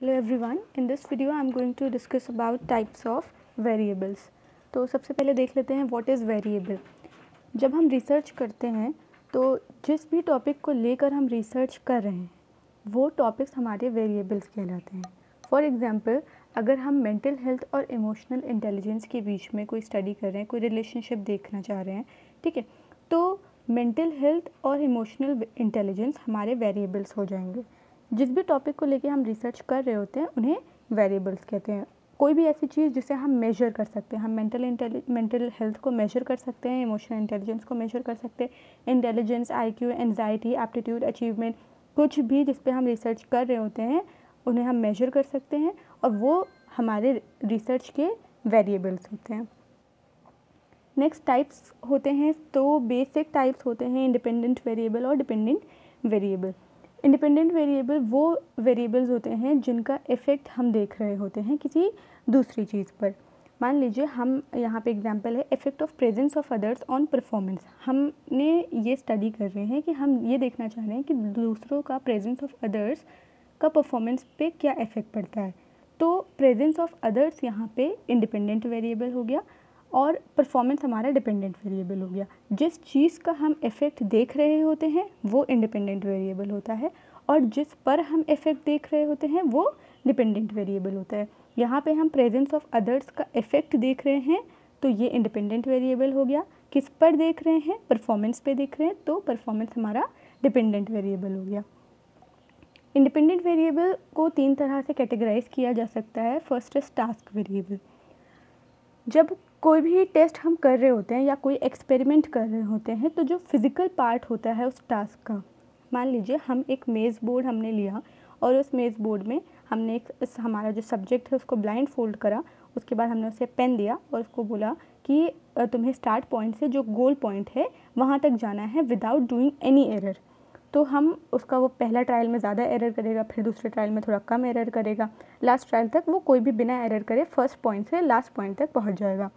Hello everyone in this video I am going to discuss about types of variables तो सबसे पहले देख लेते हैं व्हाट इज़ वेरिएबल जब हम रिसर्च करते हैं तो जिस भी टॉपिक को लेकर हम रिसर्च कर रहे हैं, वो टॉपिक्स हमारे वेरिएबल्स कहलाते हैं. फॉर एग्ज़ाम्पल अगर हम मेंटल हेल्थ और इमोशनल इंटेलिजेंस के बीच में कोई स्टडी कर रहे हैं, कोई रिलेशनशिप देखना चाह रहे हैं, ठीक है तो मेंटल हेल्थ और इमोशनल इंटेलिजेंस हमारे वेरिएबल्स हो जाएँगे. जिस भी टॉपिक को लेके हम रिसर्च कर रहे होते हैं, उन्हें वेरिएबल्स कहते हैं। कोई भी ऐसी चीज़ जिसे हम मेजर कर सकते हैं, हम मेंटल मेंटल हेल्थ को मेजर कर सकते हैं इमोशनल इंटेलिजेंस को मेजर कर सकते हैं intelligence I Q anxiety aptitude achievement कुछ भी जिस पे हम रिसर्च कर रहे होते हैं, उन्हें हम मेजर कर सकते हैं और वो हमारे रिसर्च के वेरिएबल्स होते हैं। नेक्स्ट टाइप्स होते हैं तो बेसिक टाइप्स होते हैं इंडिपेंडेंट वेरिएबल और डिपेंडेंट वेरिएबल इंडिपेंडेंट वेरिएबल वो वेरिएबल्स होते हैं जिनका इफ़ेक्ट हम देख रहे होते हैं किसी दूसरी चीज़ पर। मान लीजिए हम यहाँ पे एग्जांपल है effect of presence of others on performance हमने ये स्टडी कर रहे हैं कि हम ये देखना चाह रहे हैं कि दूसरों का प्रेजेंस ऑफ़ अदर्स का परफॉर्मेंस पे क्या इफ़ेक्ट पड़ता है। तो प्रेजेंस ऑफ़ अदर्स यहाँ पे इंडिपेंडेंट वेरिएबल हो गया। और परफॉर्मेंस हमारा डिपेंडेंट वेरिएबल हो गया। जिस चीज़ का हम इफ़ेक्ट देख रहे होते हैं, वो इंडिपेंडेंट वेरिएबल होता है और जिस पर हम इफ़ेक्ट देख रहे होते हैं, वो डिपेंडेंट वेरिएबल होता है। यहाँ पे हम प्रेजेंस ऑफ़ अदर्स का इफ़ेक्ट देख रहे हैं तो ये इंडिपेंडेंट वेरिएबल हो गया। किस पर देख रहे हैं? परफॉर्मेंस पे देख रहे हैं तो परफॉर्मेंस हमारा डिपेंडेंट वेरिएबल हो गया। इंडिपेंडेंट वेरिएबल को तीन तरह से कैटेगराइज किया जा सकता है। फ़र्स्ट इज़ टास्क वेरिएबल जब कोई भी टेस्ट हम कर रहे होते हैं या कोई एक्सपेरिमेंट कर रहे होते हैं तो जो फ़िज़िकल पार्ट होता है उस टास्क का, मान लीजिए हम एक मेज़ बोर्ड हमने लिया और उस मेज़ बोर्ड में हमने एक हमारा जो सब्जेक्ट है उसको ब्लाइंड फोल्ड करा, उसके बाद हमने उसे पेन दिया और उसको बोला कि तुम्हें स्टार्ट पॉइंट से जो गोल पॉइंट है, वहाँ तक जाना है विदाउट डूइंग एनी एरर। तो हम उसका वो पहला ट्रायल में ज़्यादा एरर करेगा, फिर दूसरे ट्रायल में थोड़ा कम एरर करेगा, लास्ट ट्रायल तक वो कोई भी बिना एरर करे फ़र्स्ट पॉइंट से लास्ट पॉइंट तक पहुँच जाएगा।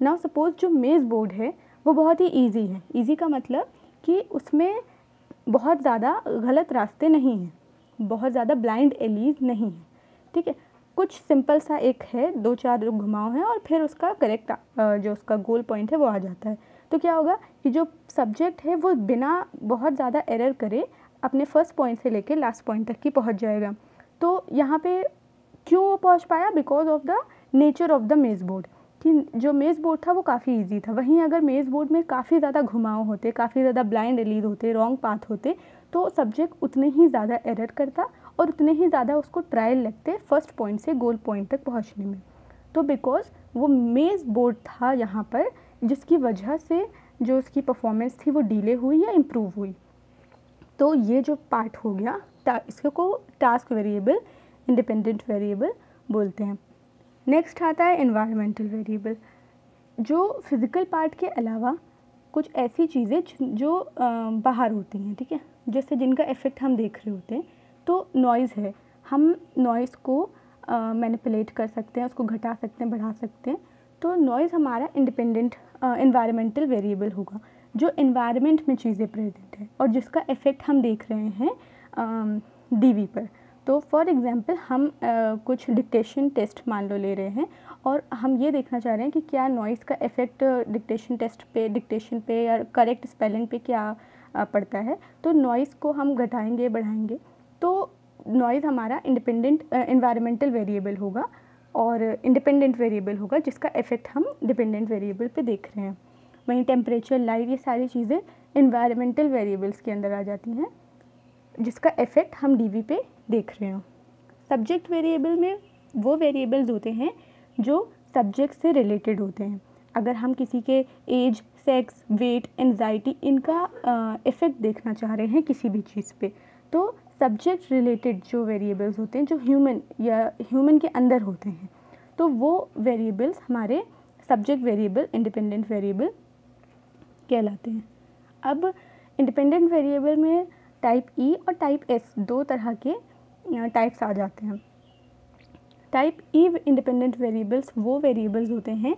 नाउ सपोज़ जो मेज़ बोर्ड है, वो बहुत ही ईजी है. ईजी का मतलब कि उसमें बहुत ज़्यादा गलत रास्ते नहीं हैं. बहुत ज़्यादा ब्लाइंड एलीज नहीं है. ठीक है? कुछ सिंपल सा एक है, दो चार घुमाव हैं और फिर उसका करेक्ट जो उसका गोल पॉइंट है वो आ जाता है. तो क्या होगा कि जो सब्जेक्ट है वो बिना बहुत ज़्यादा एरर करे अपने फ़र्स्ट पॉइंट से लेके लास्ट पॉइंट तक की पहुँच जाएगा. तो यहाँ पे क्यों वो पहुँच पाया? Because of the nature of the maze board कि जो मेज़ बोर्ड था वो काफ़ी इजी था। वहीं अगर मेज़ बोर्ड में काफ़ी ज़्यादा घुमाव होते, काफ़ी ज़्यादा ब्लाइंड एलीड होते रॉन्ग पाथ होते तो सब्जेक्ट उतने ही ज़्यादा एरर करता और उतने ही ज़्यादा उसको ट्रायल लगते फ़र्स्ट पॉइंट से गोल पॉइंट तक पहुँचने में। तो बिकॉज़ वो मेज़ बोर्ड था यहाँ पर, जिसकी वजह से जो उसकी परफॉर्मेंस थी वो डिले हुई या इम्प्रूव हुई। तो ये जो पार्ट हो गया इसको टास्क वेरिएबल इंडिपेंडेंट वेरिएबल बोलते हैं। नेक्स्ट आता है इन्वायरमेंटल वेरिएबल जो फ़िज़िकल पार्ट के अलावा कुछ ऐसी चीज़ें जो बाहर होती हैं, ठीक है? जैसे जिनका इफ़ेक्ट हम देख रहे होते हैं तो नॉइज़ है। हम नॉइज़ को मैनिपुलेट कर सकते हैं, उसको घटा सकते हैं, बढ़ा सकते हैं। तो नॉइज़ हमारा इंडिपेंडेंट इन्वायरमेंटल वेरिएबल होगा, जो इन्वायरमेंट में चीज़ें प्रेजेंट है और जिसका इफ़ेक्ट हम देख रहे हैं डीवी पर। तो फॉर एग्ज़ाम्पल हम आ, कुछ डिक्टेशन टेस्ट मान लो ले रहे हैं और हम ये देखना चाह रहे हैं कि क्या नॉइज़ का इफ़ेक्ट डिक्टेशन टेस्ट पे डिक्टेशन पे या करेक्ट स्पेलिंग पे क्या पड़ता है। तो नॉइज़ को हम घटाएँगे बढ़ाएँगे। तो नॉइज़ हमारा इंडिपेंडेंट इन्वायरमेंटल वेरिएबल होगा और इंडिपेंडेंट वेरिएबल होगा जिसका इफ़ेक्ट हम डिपेंडेंट वेरिएबल पे देख रहे हैं। वहीं टेम्परेचर लाइट ये सारी चीज़ें इन्वायरमेंटल वेरिएबल्स के अंदर आ जाती हैं जिसका इफ़ेक्ट हम डी पे देख रहे हो। सब्जेक्ट वेरिएबल में वो वेरिएबल्स होते हैं जो सब्जेक्ट से रिलेटेड होते हैं। अगर हम किसी के एज सेक्स वेट एनजाइटी इनका इफ़ेक्ट देखना चाह रहे हैं किसी भी चीज़ पे तो सब्जेक्ट रिलेटेड जो वेरिएबल्स होते हैं, जो ह्यूमन या ह्यूमन के अंदर होते हैं तो वो वेरिएबल्स हमारे सब्जेक्ट वेरिएबल इंडिपेंडेंट वेरिएबल कहलाते हैं। अब इंडिपेंडेंट वेरिएबल में टाइप ई e और टाइप एस दो तरह के टाइप्स आ जाते हैं। टाइप ई इंडिपेंडेंट वेरिएबल्स वो वेरिएबल्स होते हैं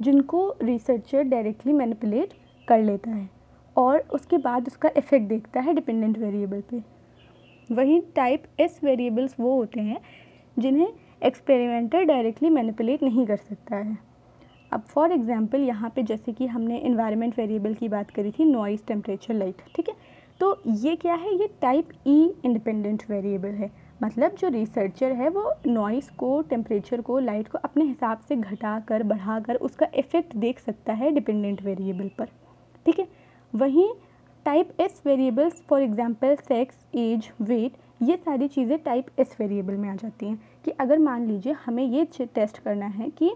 जिनको रिसर्चर डायरेक्टली मैनिपुलेट कर लेता है और उसके बाद उसका इफ़ेक्ट देखता है डिपेंडेंट वेरिएबल पे। वहीं टाइप एस वेरिएबल्स वो होते हैं जिन्हें एक्सपेरिमेंटर डायरेक्टली मैनिपुलेट नहीं कर सकता है। अब फॉर एग्ज़ाम्पल यहाँ पे जैसे कि हमने इन्वायरमेंट वेरिएबल की बात करी थी नॉइस टेम्परेचर लाइट ठीक है? तो ये क्या है? ये टाइप ई इंडिपेंडेंट वेरिएबल है। मतलब जो रिसर्चर है, वो नॉइस को टेम्परेचर को लाइट को अपने हिसाब से घटा कर बढ़ा कर उसका इफ़ेक्ट देख सकता है डिपेंडेंट वेरिएबल पर। ठीक है? वहीं type S variables for example sex age weight ये सारी चीज़ें टाइप एस वेरिएबल में आ जाती हैं कि अगर मान लीजिए हमें ये टेस्ट करना है कि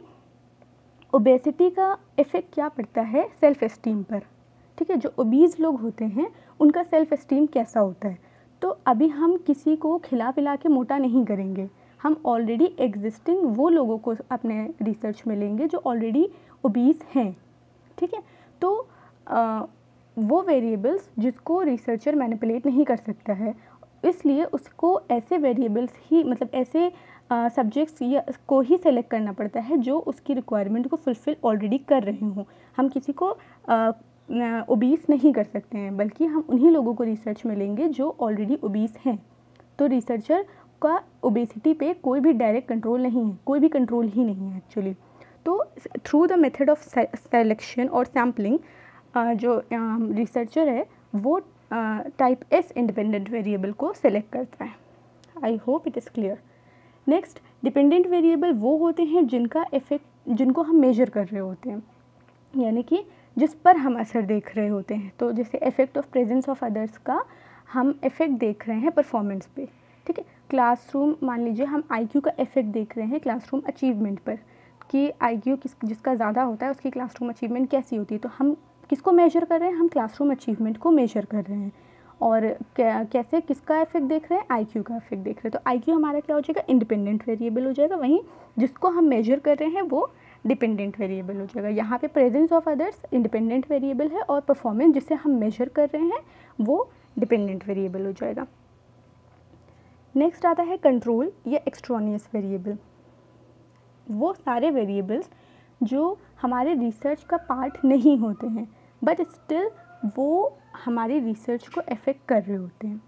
ओबेसिटी का इफ़ेक्ट क्या पड़ता है? सेल्फ एस्टीम पर। ठीक है? जो ओबीज़ लोग होते हैं, उनका सेल्फ एस्टीम कैसा होता है? तो अभी हम किसी को खिला पिला के मोटा नहीं करेंगे। हम ऑलरेडी एग्जिस्टिंग वो लोगों को अपने रिसर्च में लेंगे जो ऑलरेडी ओबीज़ हैं। ठीक है? तो आ, वो वेरिएबल्स जिसको रिसर्चर मैनिपुलेट नहीं कर सकता है इसलिए उसको ऐसे वेरिएबल्स ही मतलब ऐसे सब्जेक्ट्स या को ही सेलेक्ट करना पड़ता है जो उसकी रिक्वायरमेंट को फुलफ़िल ऑलरेडी कर रहे हों। हम किसी को ओबीस नहीं कर सकते हैं, बल्कि हम उन्हीं लोगों को रिसर्च में लेंगे जो ऑलरेडी ओबीस हैं। तो रिसर्चर का ओबेसिटी पे कोई भी डायरेक्ट कंट्रोल नहीं है, कोई भी कंट्रोल ही नहीं है एक्चुअली तो through the method of selection और सैम्पलिंग जो रिसर्चर है, वो टाइप एस इंडिपेंडेंट वेरिएबल को सेलेक्ट करता है। I hope it is clear next dependent variable वो होते हैं जिनका इफ़ेक्ट जिनको हम मेजर कर रहे होते हैं। यानी कि जिस पर हम असर देख रहे होते हैं। तो जैसे effect of presence of others का हम इफ़ेक्ट देख रहे हैं परफॉर्मेंस पे, ठीक है? क्लासरूम मान लीजिए हम आईक्यू का इफ़ेक्ट देख रहे हैं क्लासरूम अचीवमेंट पर, कि आईक्यू किस, जिसका ज़्यादा होता है उसकी क्लासरूम अचीवमेंट कैसी होती है? तो हम किसको मेजर कर रहे हैं? हम क्लासरूम अचीवमेंट को मेजर कर रहे हैं। और कैसे, किसका इफ़ेक्ट देख रहे हैं? आईक्यू का इफ़ेक्ट देख रहे हैं। तो आईक्यू हमारा क्या हो जाएगा? इंडिपेंडेंट वेरिएबल हो जाएगा। वहीं जिसको हम मेजर कर रहे हैं वो डिपेंडेंट वेरिएबल हो जाएगा। यहाँ पे presence of others independent variable है और परफॉर्मेंस जिसे हम मेजर कर रहे हैं, वो डिपेंडेंट वेरिएबल हो जाएगा। नेक्स्ट आता है कंट्रोल या एक्स्ट्रॉनियस वेरिएबल वो सारे वेरिएबल्स जो हमारे रिसर्च का पार्ट नहीं होते हैं बट स्टिल वो हमारी रिसर्च को अफेक्ट कर रहे होते हैं।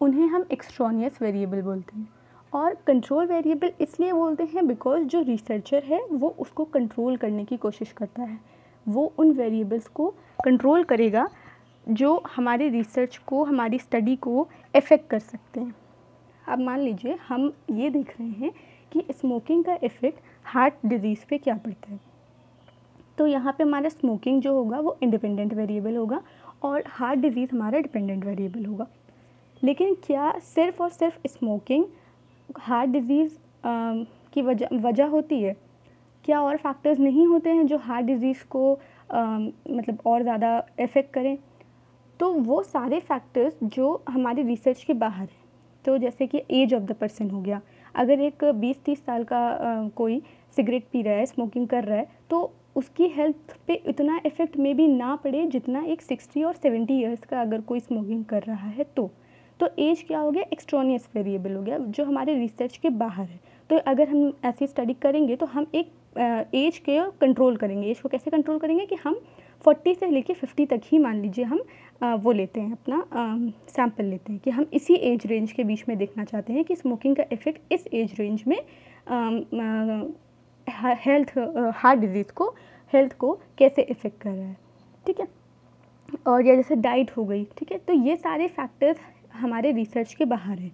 उन्हें हम एक्स्ट्रॉनियस वेरिएबल बोलते हैं। और कंट्रोल वेरिएबल इसलिए बोलते हैं बिकॉज़ जो रिसर्चर है, वो उसको कंट्रोल करने की कोशिश करता है। वो उन वेरिएबल्स को कंट्रोल करेगा जो हमारे रिसर्च को, हमारी स्टडी को अफेक्ट कर सकते हैं। अब मान लीजिए हम ये देख रहे हैं कि स्मोकिंग का इफ़ेक्ट हार्ट डिज़ीज़ पे क्या पड़ता है। तो यहाँ पे हमारा स्मोकिंग जो होगा, वो इंडिपेंडेंट वेरिएबल होगा और हार्ट डिज़ीज़ हमारा डिपेंडेंट वेरिएबल होगा। लेकिन क्या सिर्फ़ और सिर्फ़ स्मोकिंग हार्ट डिज़ीज़ की वजह वजह होती है क्या और फैक्टर्स नहीं होते हैं जो हार्ट डिज़ीज़ को मतलब और ज़्यादा इफ़ेक्ट करें? तो वो सारे फैक्टर्स जो हमारी रिसर्च के बाहर हैं। तो जैसे कि एज ऑफ़ द पर्सन हो गया। अगर एक 20-30 साल का आ, कोई सिगरेट पी रहा है स्मोकिंग कर रहा है तो उसकी हेल्थ पे इतना इफ़ेक्ट में भी ना पड़े जितना एक सिक्सटी और सेवेंटी ईयर्स का अगर कोई स्मोकिंग कर रहा है तो। तो एज क्या हो गया? एक्सट्रोनियस वेरिएबल हो गया जो हमारे रिसर्च के बाहर है। तो अगर हम ऐसी स्टडी करेंगे तो हम एक एज के कंट्रोल करेंगे। एज को कैसे कंट्रोल करेंगे कि हम फोर्टी से लेके फिफ्टी तक ही मान लीजिए हम आ, वो लेते हैं अपना सैंपल लेते हैं कि हम इसी एज रेंज के बीच में देखना चाहते हैं कि स्मोकिंग का इफ़ेक्ट इस एज रेंज में हेल्थ हार्ट डिज़ीज़ को हेल्थ को कैसे इफ़ेक्ट कर रहा है। ठीक है? और या जैसे डाइट हो गई ठीक है? तो ये सारे फैक्टर्स हमारे रिसर्च के बाहर है,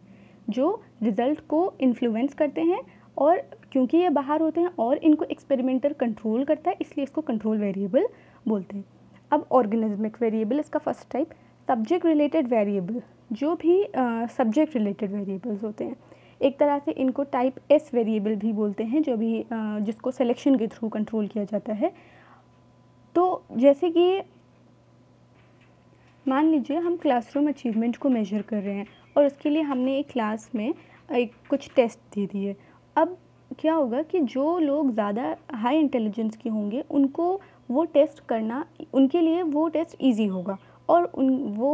जो रिज़ल्ट को इन्फ्लुएंस करते हैं और क्योंकि ये बाहर होते हैं और इनको एक्सपेरिमेंटर कंट्रोल करता है, इसलिए इसको कंट्रोल वेरिएबल बोलते हैं। अब ऑर्गेनिज्मिक वेरिएबल इसका first type subject related variable जो भी सब्जेक्ट रिलेटेड वेरिएबल्स होते हैं। एक तरह से इनको टाइप एस वेरिएबल भी बोलते हैं, जो भी जिसको सिलेक्शन के थ्रू कंट्रोल किया जाता है। तो जैसे कि मान लीजिए हम क्लासरूम अचीवमेंट को मेजर कर रहे हैं और उसके लिए हमने एक क्लास में एक कुछ टेस्ट दे दिए अब क्या होगा कि जो लोग ज़्यादा हाई इंटेलिजेंस के होंगे उनको वो टेस्ट करना उनके लिए वो टेस्ट इजी होगा और उन वो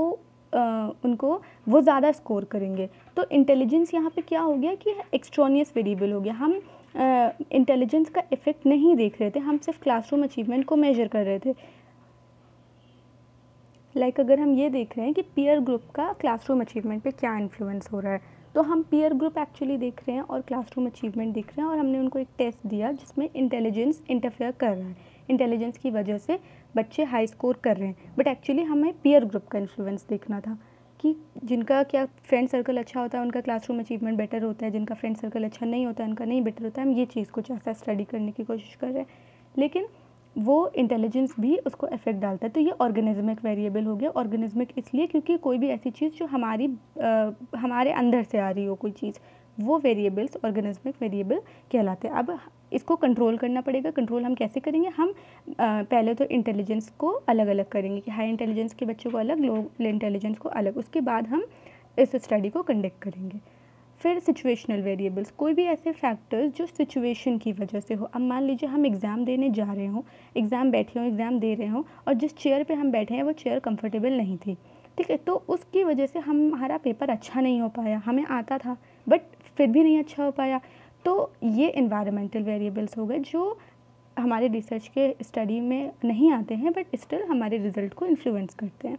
आ, उनको वो ज़्यादा स्कोर करेंगे। तो इंटेलिजेंस यहाँ पे क्या हो गया कि एक्स्ट्रॉनियस वेरिएबल हो गया। हम इंटेलिजेंस का इफ़ेक्ट नहीं देख रहे थे हम सिर्फ़ क्लासरूम अचीवमेंट को मेजर कर रहे थे। लाइक like, अगर हम ये देख रहे हैं कि पीयर ग्रुप का क्लासरूम अचीवमेंट पे क्या इन्फ्लुएंस हो रहा है तो हम पीयर ग्रुप एक्चुअली देख रहे हैं और क्लासरूम अचीवमेंट देख रहे हैं और हमने उनको एक टेस्ट दिया जिसमें इंटेलिजेंस इंटरफेयर कर रहा है। इंटेलिजेंस की वजह से बच्चे हाई स्कोर कर रहे हैं। बट एक्चुअली हमें पीयर ग्रुप का इन्फ्लुएंस देखना था कि जिनका क्या फ्रेंड सर्कल अच्छा होता है, उनका क्लासरूम अचीवमेंट बेटर होता है, जिनका फ्रेंड सर्कल अच्छा नहीं होता है उनका नहीं बेटर होता है, हम ये चीज़ कुछ ऐसा स्टडी करने की कोशिश कर रहे हैं। लेकिन वो इंटेलिजेंस भी उसको इफ़ेक्ट डालता है। तो ये ऑर्गेनिज्मिक वेरिएबल हो गया। ऑर्गेनिज्मिक इसलिए क्योंकि कोई भी ऐसी चीज़ जो हमारी आ, हमारे अंदर से आ रही हो कोई चीज़ वो वेरिएबल्स ऑर्गेनिज्मिक वेरिएबल कहलाते हैं। अब इसको कंट्रोल करना पड़ेगा। कंट्रोल हम कैसे करेंगे? हम आ, पहले तो इंटेलिजेंस को अलग अलग करेंगे कि हाई इंटेलिजेंस के बच्चों को अलग लो इंटेलिजेंस को अलग। उसके बाद हम इस स्टडी को कंडक्ट करेंगे। फिर सिचुएशनल वेरिएबल्स कोई भी ऐसे फैक्टर्स जो सिचुएशन की वजह से हो। अब मान लीजिए हम एग्ज़ाम देने जा रहे हों एग्ज़ाम बैठे हों एग्ज़ाम दे रहे हों, और जिस चेयर पे हम बैठे हैं, वो चेयर कंफर्टेबल नहीं थी। ठीक है तो उसकी वजह से हम हमारा पेपर अच्छा नहीं हो पाया, हमें आता था बट फिर भी नहीं अच्छा हो पाया। तो ये इन्वायरमेंटल वेरिएबल्स हो गए, जो हमारे रिसर्च के स्टडी में नहीं आते हैं बट स्टिल हमारे रिज़ल्ट को इन्फ्लुएंस करते हैं।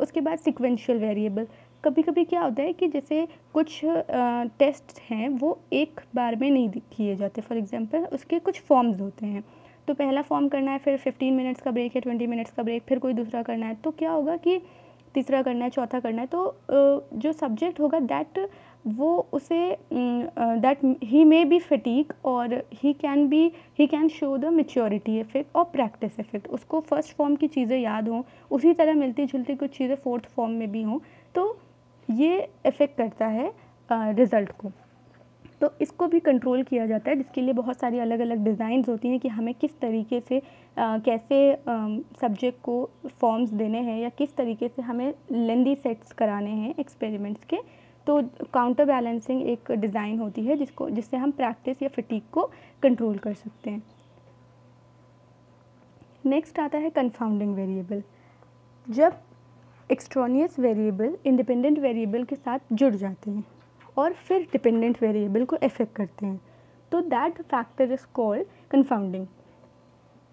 उसके बाद सिक्वेंशियल वेरिएबल कभी कभी क्या होता है कि जैसे कुछ टेस्ट हैं, वो एक बार में नहीं किए जाते। फॉर एग्जांपल, उसके कुछ फॉर्म्स होते हैं। तो पहला फॉर्म करना है, फिर फिफ्टीन मिनट्स का ब्रेक है ट्वेंटी मिनट्स का ब्रेक, फिर कोई दूसरा करना है। तो क्या होगा कि तीसरा करना है, चौथा करना है तो जो सब्जेक्ट होगा, दैट वो उसे that he may be fatigue और he can be, he can show the maturity effect और प्रैक्टिस इफ़ेक्ट। उसको फ़र्स्ट फॉर्म की चीज़ें याद हों, उसी तरह मिलती जुलती कुछ चीज़ें फोर्थ फॉर्म में भी हों। तो ये इफ़ेक्ट करता है रिज़ल्ट को। तो इसको भी कंट्रोल किया जाता है जिसके लिए बहुत सारी अलग अलग डिज़ाइंस होती हैं कि हमें किस तरीके से आ, कैसे सब्जेक्ट को फॉर्म्स देने हैं या किस तरीके से हमें लेंदी सेट्स कराने हैं एक्सपेरिमेंट्स के। तो काउंटर बैलेंसिंग एक डिज़ाइन होती है जिसको जिससे हम प्रैक्टिस या फिटीक को कंट्रोल कर सकते हैं। नेक्स्ट आता है कन्फाउंडिंग वेरिएबल जब एक्सट्रॉनियस वेरिएबल इंडिपेंडेंट वेरिएबल के साथ जुड़ जाते हैं और फिर डिपेंडेंट वेरिएबल को इफ़ेक्ट करते हैं। तो that factor is called confounding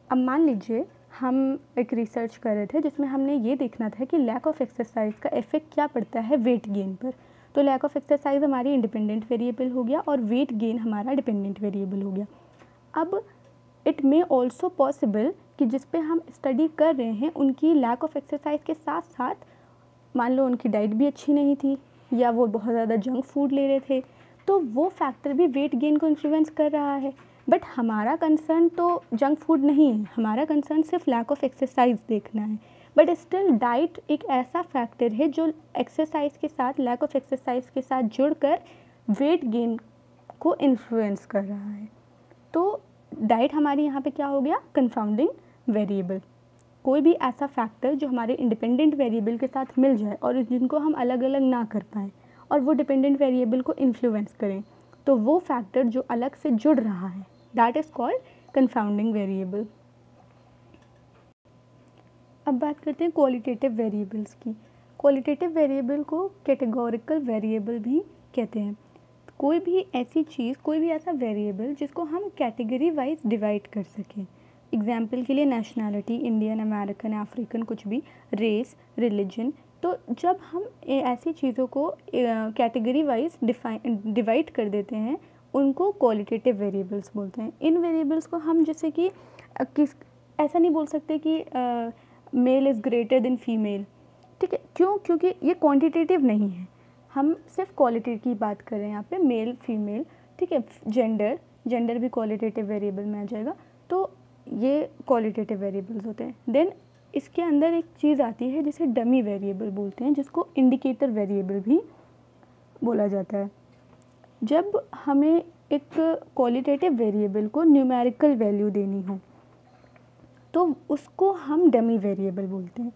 अब मान लीजिए, हम एक रिसर्च कर रहे थे जिसमें हमने ये देखना था कि लैक ऑफ़ एक्सरसाइज का इफ़ेक्ट क्या पड़ता है वेट गेन पर। तो लैक ऑफ़ एक्सरसाइज हमारी इंडिपेंडेंट वेरिएबल हो गया और वेट गेन हमारा डिपेंडेंट वेरिएबल हो गया। अब इट मे ऑल्सो पॉसिबल कि जिस पे हम स्टडी कर रहे हैं, उनकी लैक ऑफ़ एक्सरसाइज के साथ साथ मान लो उनकी डाइट भी अच्छी नहीं थी, या वो बहुत ज़्यादा जंक फ़ूड ले रहे थे तो वो फैक्टर भी वेट गेन को इन्फ्लुएंस कर रहा है। बट हमारा कंसर्न तो जंक फ़ूड नहीं है, हमारा कंसर्न सिर्फ़ लैक ऑफ़ एक्सरसाइज देखना है। बट स्टिल डाइट एक ऐसा फैक्टर है जो एक्सरसाइज के साथ लैक ऑफ़ एक्सरसाइज के साथ जुड़कर वेट गेन को इन्फ्लुएंस कर रहा है। तो डाइट हमारी यहाँ पे क्या हो गया? Confounding variable. कोई भी ऐसा फैक्टर जो हमारे इंडिपेंडेंट वेरिएबल के साथ मिल जाए और जिनको हम अलग अलग ना कर पाएँ और वो डिपेंडेंट वेरिएबल को इन्फ्लुएंस करें तो वो फैक्टर जो अलग से जुड़ रहा है that is called confounding variable अब बात करते हैं क्वालिटेटिव वेरिएबल्स की। क्वालिटेटिव वेरिएबल को कैटेगोरिकल वेरिएबल भी कहते हैं। कोई भी ऐसी चीज़, कोई भी ऐसा वेरिएबल जिसको हम कैटेगरी वाइज डिवाइड कर सकें एग्ज़ाम्पल के लिए नेशनैलिटी, इंडियन, अमेरिकन, अफ्रीकन, कुछ भी, रेस, रिलीजन तो जब हम ऐसी चीज़ों को कैटेगरी वाइज डिफाइन डिवाइड कर देते हैं, उनको क्वालिटेटिव वेरिएबल्स बोलते हैं। इन वेरिएबल्स को हम जैसे कि किस, ऐसा नहीं बोल सकते कि male is greater than female, ठीक है? क्यों? क्योंकि ये क्वांटिटेटिव नहीं है। हम सिर्फ़ क्वालिटी की बात कर रहे हैं यहाँ पे, मेल, फीमेल, ठीक है? जेंडर जेंडर भी क्वालिटेटिव वेरिएबल में आ जाएगा तो ये क्वालिटेटिव वेरिएबल्स होते हैं। देन इसके अंदर एक चीज़ आती है जिसे डमी वेरिएबल बोलते हैं, जिसको इंडिकेटर वेरिएबल भी बोला जाता है। जब हमें एक क्वालिटेटिव वेरिएबल को न्यूमेरिकल वैल्यू देनी हो तो उसको हम डमी वेरिएबल बोलते हैं।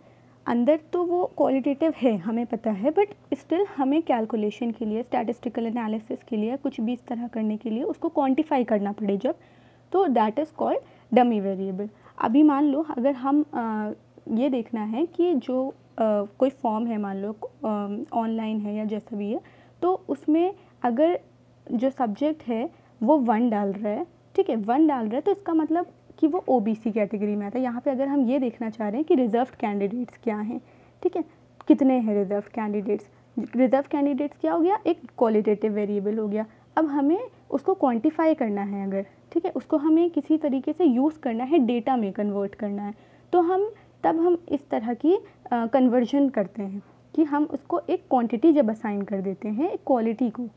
अंदर तो वो क्वालिटेटिव है, हमें पता है बट स्टिल हमें कैलकुलेशन के लिए स्टैटिस्टिकल एनालिसिस के लिए, कुछ भी इस तरह करने के लिए उसको क्वांटिफाई करना पड़े जब। तो that is called dummy variable. अभी मान लो अगर हम आ, ये देखना है कि जो आ, कोई फॉर्म है मान लो ऑनलाइन है या जैसा भी है तो उसमें अगर जो सब्जेक्ट है वो वन डाल रहा है ठीक है वन डाल रहा है तो इसका मतलब कि वो ओबीसी कैटेगरी में आता है। यहाँ पे अगर हम ये देखना चाह रहे हैं कि रिज़र्व कैंडिडेट्स क्या हैं ठीक है कितने हैं रिज़र्व कैंडिडेट्स? रिज़र्व कैंडिडेट्स क्या हो गया? एक क्वालिटेटिव वेरिएबल हो गया। अब हमें उसको क्वांटिफाई करना है अगर। ठीक है, उसको हमें किसी तरीके से यूज़ करना है डेटा में कन्वर्ट करना है। तो हम, तब हम इस तरह की कन्वर्जन करते हैं कि हम उसको एक क्वांटिटी जब असाइन कर देते हैं, एक क्वालिटी को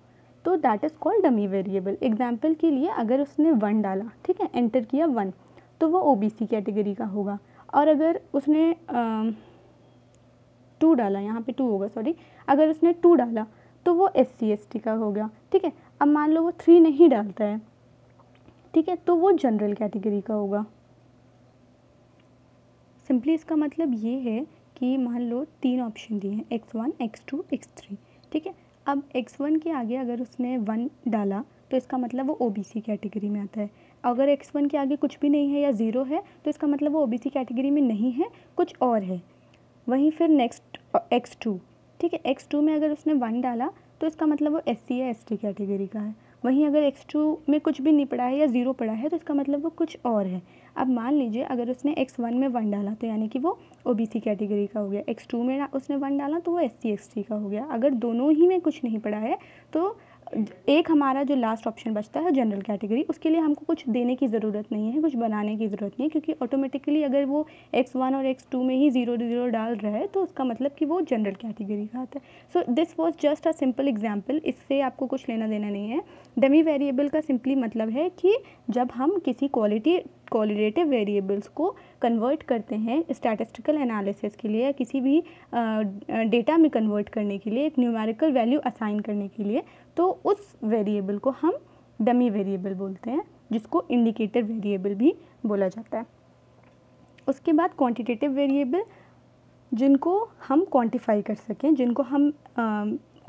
तो that is called dummy variable example के लिए अगर उसने वन डाला, ठीक है एंटर किया वन तो वो ओबीसी कैटेगरी का होगा। और अगर उसने टू डाला, यहाँ पे टू होगा सॉरी अगर उसने टू डाला तो वो एस सी एस टी का हो गया ठीक है। अब मान लो वो थ्री नहीं डालता है ठीक है तो वो जनरल कैटेगरी का होगा। सिंपली इसका मतलब ये है कि मान लो तीन ऑप्शन दिए हैं X one X two X three ठीक है? अब एक्स वन के आगे अगर उसने वन डाला तो इसका मतलब वो ओ बी सी कैटेगरी में आता है। अगर एक्स वन के आगे कुछ भी नहीं है या ज़ीरो है तो इसका मतलब वो ओ बी सी कैटेगरी में नहीं है, कुछ और है। वहीं फिर नेक्स्ट एक्स टू ठीक है? एक्स टू में अगर उसने वन डाला तो इसका मतलब वो एस सी या एस टी कैटेगरी का है। वहीं अगर एक्स टू में कुछ भी नहीं पड़ा है या ज़ीरो पड़ा है तो इसका मतलब वो कुछ और है। अब मान लीजिए, अगर उसने एक्स वन में वन डाला तो यानी कि वो ओ बी सी कैटेगरी का हो गया। एक्स टू में उसने वन डाला तो वो एस सी एक्स टी का हो गया। अगर दोनों ही में कुछ नहीं पड़ा है तो एक हमारा जो लास्ट ऑप्शन बचता है जनरल कैटेगरी उसके लिए हमको कुछ देने की ज़रूरत नहीं है, कुछ बनाने की ज़रूरत नहीं है, क्योंकि ऑटोमेटिकली अगर वो एक्स वन और एक्स टू में ही ज़ीरो ज़ीरो डाल रहा है तो उसका मतलब कि वो जनरल कैटेगरी का आता है। So this was just a simple example इससे आपको कुछ लेना देना नहीं है। डमी वेरिएबल का सिंपली मतलब है कि जब हम किसी क्वालिटी क्वालिटेटिव वेरिएबल्स को कन्वर्ट करते हैं स्टैटिस्टिकल एनालिसिस के लिए या किसी भी डेटा में कन्वर्ट करने के लिए, एक न्यूमेरिकल वैल्यू असाइन करने के लिए तो उस वेरिएबल को हम डमी वेरिएबल बोलते हैं, जिसको इंडिकेटर वेरिएबल भी बोला जाता है। उसके बाद क्वांटिटेटिव वेरिएबल जिनको हम क्वांटिफाई कर सकें, जिनको हम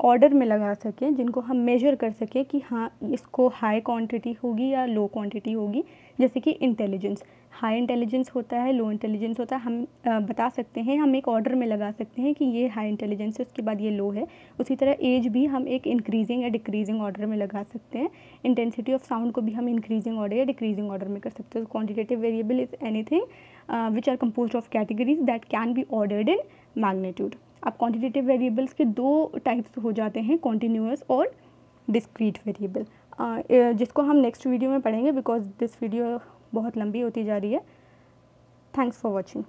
ऑर्डर में लगा सकें, जिनको हम मेजर कर सकें कि हाँ इसको हाई क्वांटिटी होगी या लो क्वांटिटी होगी जैसे कि इंटेलिजेंस हाई इंटेलिजेंस होता है लो इंटेलिजेंस होता है। हम बता सकते हैं, हम एक ऑर्डर में लगा सकते हैं कि ये हाई इंटेलिजेंस है, उसके बाद ये लो है। उसी तरह एज भी हम एक इंक्रीजिंग या डिक्रीजिंग ऑर्डर में लगा सकते हैं। इंटेंसिटी ऑफ़ साउंड को भी हम इंक्रीजिंग ऑर्डर या डिक्रीजिंग ऑर्डर में कर सकते हैं। Quantitative variable is anything which are compose of categories that can be ordered in magnitude अब क्वान्टिटेटिव वेरिएबल्स के दो टाइप्स हो जाते हैं कॉन्टीन्यूस और डिस्क्रीट वेरिएबल जिसको हम नेक्स्ट वीडियो में पढ़ेंगे बिकॉज़ दिस वीडियो बहुत लंबी होती जा रही है। Thanks for watching